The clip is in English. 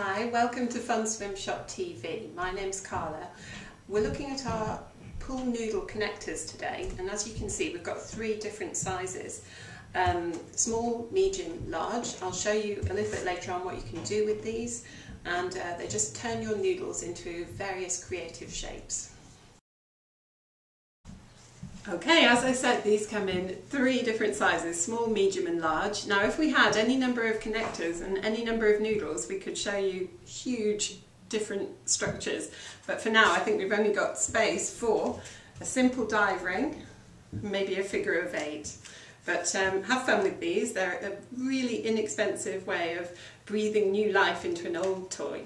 Hi, welcome to Fun Swim Shop TV. My name's Carla. We're looking at our pool noodle connectors today and as you can see we've got three different sizes. Um, small, medium, large. I'll show you a little bit later on what you can do with these and uh, they just turn your noodles into various creative shapes. Okay, as I said, these come in three different sizes, small, medium and large. Now if we had any number of connectors and any number of noodles, we could show you huge different structures. But for now, I think we've only got space for a simple dive ring, maybe a figure of eight. But um, have fun with these. They're a really inexpensive way of breathing new life into an old toy.